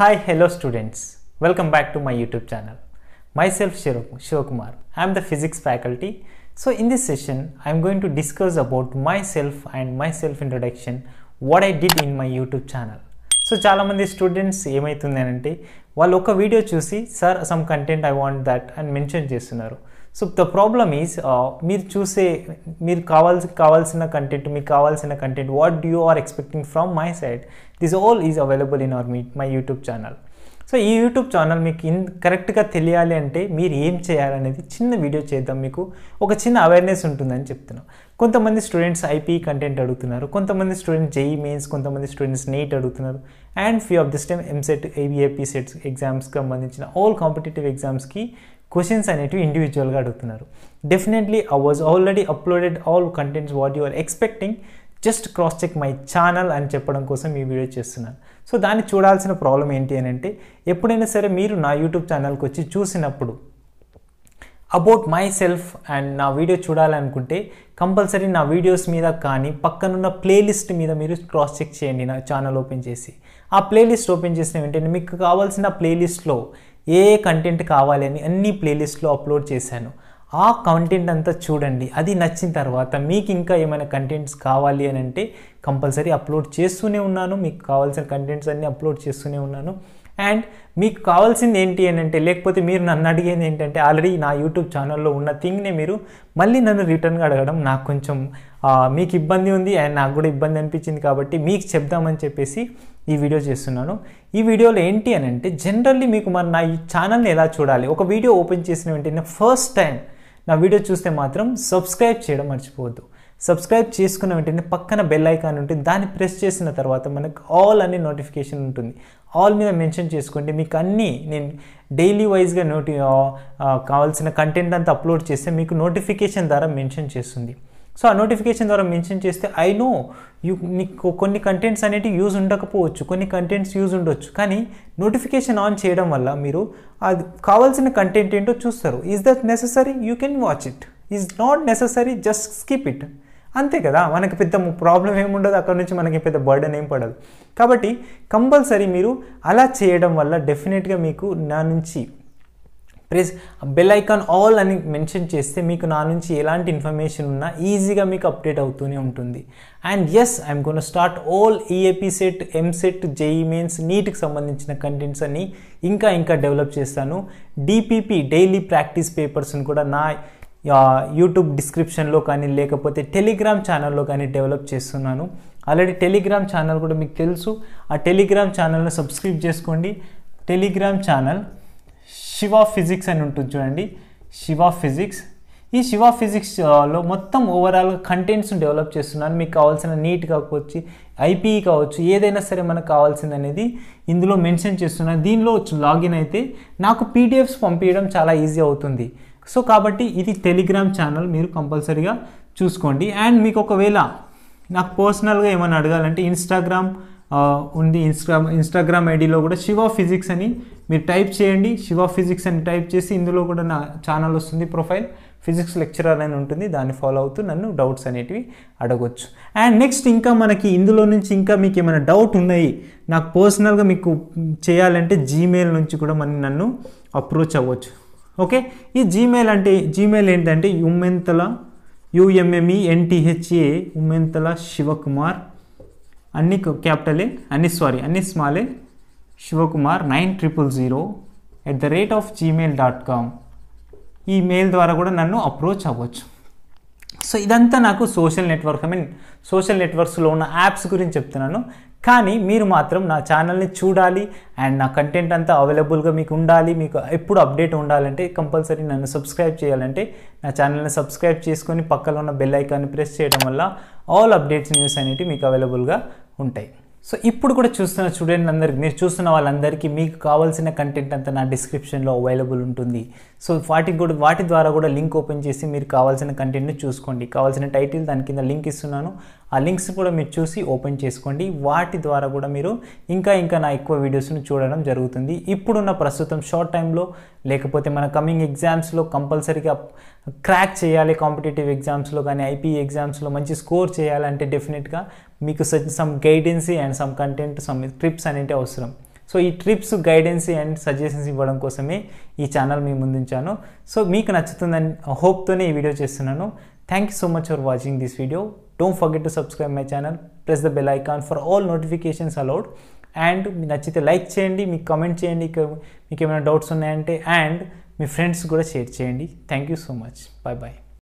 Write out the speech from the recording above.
Hi hello students welcome back to my YouTube channel myself Shiva Shivakumar I'm the physics faculty so in this session I'm going to discuss about myself and myself introduction what I did in my YouTube channel so చాలామంది students ఏమవుతుంది అంటే వాళ్ళు ఒక video చూసి sir some content I want that అని mention చేస్తున్నారు. So the problem is మీరు చూసే మీరు కావాల్సి కావాల్సిన కంటెంట్ మీకు కావాల్సిన content what you are expecting from my side this all is available in our me my YouTube channel so ఈ యూట్యూబ్ ఛానల్ మీకు ఇన్ కరెక్ట్గా తెలియాలి అంటే మీరు ఏం చేయాలనేది చిన్న వీడియో చేద్దాం మీకు. ఒక చిన్న అవేర్నెస్ ఉంటుందని చెప్తున్నాం. కొంతమంది స్టూడెంట్స్ ఐపీ కంటెంట్ అడుగుతున్నారు. కొంతమంది స్టూడెంట్స్ జేఈ మెయిన్స్ కొంతమంది స్టూడెంట్స్ నీట్ అడుగుతున్నారు. And few of this time EAMCET ఏబిఏపీ sets ఎగ్జామ్స్కి సంబంధించిన ఆల్ కాంపిటేటివ్ ఎగ్జామ్స్కి క్వశ్చన్స్ అనేటివి ఇండివిజువల్గా అడుగుతున్నారు. Definitely I was already uploaded all contents what you are expecting just cross check my channel అని చెప్పడం కోసం ఈ వీడియో చేస్తున్నాను. సో దాన్ని చూడాల్సిన ప్రాబ్లం ఏంటి అని అంటే ఎప్పుడైనా సరే మీరు నా యూట్యూబ్ ఛానల్కి వచ్చి చూసినప్పుడు అబౌట్ మై సెల్ఫ్ అండ్ నా వీడియో చూడాలనుకుంటే కంపల్సరీ నా వీడియోస్ మీద కానీ పక్కనున్న ప్లేలిస్ట్ మీద మీరు క్రాస్ చెక్ చేయండి నా ఛానల్ ఓపెన్ చేసి. ఆ ప్లేలిస్ట్ ఓపెన్ చేసిన వెంటనే మీకు కావాల్సిన ప్లేలిస్ట్లో ఏ కంటెంట్ కావాలి అని అన్ని ప్లేలిస్ట్లో అప్లోడ్ చేశాను. ఆ కంటెంట్ అంతా చూడండి. అది నచ్చిన తర్వాత మీకు ఇంకా ఏమైనా కంటెంట్స్ కావాలి అని అంటే కంపల్సరీ అప్లోడ్ చేస్తూనే ఉన్నాను. మీకు కావాల్సిన కంటెంట్స్ అన్నీ అప్లోడ్ చేస్తూనే ఉన్నాను. అండ్ మీకు కావాల్సింది ఏంటి అని అంటే లేకపోతే మీరు నన్ను అడిగేది ఏంటంటే ఆల్రెడీ నా యూట్యూబ్ ఛానల్లో ఉన్న థింగ్నే మీరు మళ్ళీ నన్ను రిటర్న్గా అడగడం నాకు కొంచెం మీకు ఇబ్బంది ఉంది అండ్ నాకు కూడా ఇబ్బంది అనిపించింది కాబట్టి మీకు చెప్దామని చెప్పేసి ఈ వీడియో చేస్తున్నాను. ఈ వీడియోలో ఏంటి అని అంటే జనరల్లీ మీకు మరి నా ఈ ఛానల్ని ఎలా చూడాలి? ఒక వీడియో ఓపెన్ చేసిన వెంటనే ఫస్ట్ టైం నా వీడియో చూస్తే మాత్రం సబ్స్క్రైబ్ చేయడం మర్చిపోవద్దు. సబ్స్క్రైబ్ చేసుకున్న వెంటనే పక్కన బెల్ ఐకాన్ ఉంటుంది దాన్ని ప్రెస్ చేసిన తర్వాత మనకు ఆల్ అనే నోటిఫికేషన్ ఉంటుంది. ఆల్ మీద మెన్షన్ చేసుకోండి. మీకు అన్నీ నేను డైలీ వైజ్గా నోటి కావాల్సిన కంటెంట్ అంతా అప్లోడ్ చేస్తే మీకు నోటిఫికేషన్ ద్వారా మెన్షన్ చేస్తుంది. సో ఆ నోటిఫికేషన్ ద్వారా మెన్షన్ చేస్తే ఐ నో యూ నీకు కొన్ని కంటెంట్స్ అనేవి యూజ్ ఉండకపోవచ్చు. కొన్ని కంటెంట్స్ యూజ్ ఉండొచ్చు. కానీ నోటిఫికేషన్ ఆన్ చేయడం వల్ల మీరు అది కావాల్సిన కంటెంట్ ఏంటో చూస్తారు. Is that necessary you can watch it is not necessary just skip it అంతే కదా? మనకి పెద్ద ప్రాబ్లం ఏముండదు అక్కడ నుంచి మనకి పెద్ద బర్డెన్ ఏం పడదు. కాబట్టి కంపల్సరీ మీరు అలా చేయడం వల్ల డెఫినెట్గా మీకు నా నుంచి ప్రెస్ బెల్ ఐకాన్ ఆల్ అని మెన్షన్ చేస్తే మీకు నా నుంచి ఎలాంటి ఇన్ఫర్మేషన్ ఉన్నా ఈజీగా మీకు అప్డేట్ అవుతూనే ఉంటుంది. And yes I'm gonna start all EAPCET EAMCET JEE mains నీట్కి సంబంధించిన కంటెంట్స్ అన్ని ఇంకా ఇంకా డెవలప్ చేస్తాను. డిపిపి డైలీ ప్రాక్టీస్ పేపర్స్ని కూడా నా యూట్యూబ్ డిస్క్రిప్షన్లో కానీ లేకపోతే టెలిగ్రామ్ ఛానల్లో కానీ డెవలప్ చేస్తున్నాను. ఆల్రెడీ టెలిగ్రామ్ ఛానల్ కూడా మీకు తెలుసు. ఆ టెలిగ్రామ్ ఛానల్ను సబ్స్క్రైబ్ చేసుకోండి. టెలిగ్రామ్ ఛానల్ శివ ఫిజిక్స్ అని ఉంటుంది చూడండి. శివ ఫిజిక్స్. ఈ శివ ఫిజిక్స్లో మొత్తం ఓవరాల్గా కంటెంట్స్ డెవలప్ చేస్తున్నాను. మీకు కావాల్సిన నీట్ కావచ్చు ఐపీ కావచ్చు ఏదైనా సరే మనకు కావాల్సింది అనేది ఇందులో మెన్షన్ చేస్తున్నాను దీనిలో లాగిన్ అయితే నాకు పీడిఎఫ్స్ పంపించడం చాలా ఈజీ అవుతుంది. సో కాబట్టి ఇది టెలిగ్రామ్ ఛానల్ మీరు కంపల్సరీగా చూసుకోండి. అండ్ మీకు ఒకవేళ నాకు పర్సనల్గా ఏమైనా అడగాలంటే ఇన్స్టాగ్రామ్ ఉంది ఇన్స్టా ఇన్స్టాగ్రామ్ ఐడిలో కూడా శివ ఫిజిక్స్ అని మీరు టైప్ చేయండి. శివ ఫిజిక్స్ అని టైప్ చేసి ఇందులో కూడా నా ఛానల్ వస్తుంది ప్రొఫైల్ ఫిజిక్స్ లెక్చరర్ అని ఉంటుంది. దాన్ని ఫాలో అవుతూ నన్ను డౌట్స్ అనేటివి అడగొచ్చు. అండ్ నెక్స్ట్ ఇంకా మనకి ఇందులో నుంచి ఇంకా మీకు ఏమైనా డౌట్ ఉన్నాయి నాకు పర్సనల్గా మీకు చేయాలంటే జీమెయిల్ నుంచి కూడా మనం నన్ను అప్రోచ్ అవ్వచ్చు. ఓకే ఈ జీమెయిల్ అంటే జీమెయిల్ ఏంటంటే ఉమ్మెంతల యుఎంఎంఈ ఎన్టీహెచ్ఏ ఉమెంతల శివకుమార్ అన్ని క్యాపిటలే అన్ని సారీ అన్ని స్మాలే Shivakumar nine triple zero at the rate of Gmail dot com email ద్వారా కూడా నన్ను అప్రోచ్ అవ్వచ్చు. సో ఇదంతా నాకు social network I mean social నెట్వర్క్స్లో ఉన్న యాప్స్ గురించి చెప్తున్నాను. కానీ మీరు మాత్రం నా ఛానల్ని చూడాలి అండ్ నా కంటెంట్ అంతా అవైలబుల్గా మీకు ఉండాలి మీకు ఎప్పుడు అప్డేట్ ఉండాలంటే కంపల్సరీ నన్ను సబ్స్క్రైబ్ చేయాలంటే నా ఛానల్ని సబ్స్క్రైబ్ చేసుకొని పక్కన ఉన్న బెల్ ఐకాన్ని ప్రెస్ చేయడం వల్ల ఆల్ అప్డేట్స్ న్యూస్ అనేవి మీకు అవైలబుల్గా ఉంటాయి. సో ఇప్పుడు కూడా చూస్తున్న స్టూడెంట్ అందరికి మీరు చూస్తున్న వాళ్ళందరికీ మీకు కావాల్సిన కంటెంట్ అంతా నా డిస్క్రిప్షన్లో అవైలబుల్ ఉంటుంది. సో వాటికి కూడా వాటి ద్వారా కూడా లింక్ ఓపెన్ చేసి మీరు కావాల్సిన కంటెంట్ని చూసుకోండి. కావాల్సిన టైటిల్ దాని కింద లింక్ ఇస్తున్నాను. ఆ లింక్స్ కూడా మీరు చూసి ఓపెన్ చేసుకోండి. వాటి ద్వారా కూడా మీరు ఇంకా ఇంకా నా ఎక్కువ వీడియోస్ను చూడడం జరుగుతుంది. ఇప్పుడున్న ప్రస్తుతం షార్ట్ టైంలో లేకపోతే మన కమింగ్ ఎగ్జామ్స్లో కంపల్సరీగా క్రాక్ చేయాలి కాంపిటేటివ్ ఎగ్జామ్స్లో కానీ ఐపీ ఎగ్జామ్స్లో మంచి స్కోర్ చేయాలంటే డెఫినెట్గా మీకు some guidance and some content some tips అనేవి అవసరం. సో ఈ ట్రిప్స్ గైడెన్సీ అండ్ సజెషన్స్ ఇవ్వడం కోసమే ఈ ఛానల్ మీ ముందుంచాను. సో మీకు నచ్చుతుందని హోప్తోనే ఈ వీడియో చేస్తున్నాను. Thank you so much for watching this video don't forget to subscribe my channel press the bell icon for all notifications allowed and నచ్చితే లైక్ చేయండి మీకు కామెంట్ చేయండి మీకు ఏమైనా డౌట్స్ ఉన్నాయంటే అండ్ మీ ఫ్రెండ్స్ కూడా షేర్ చేయండి. Thank you so much bye bye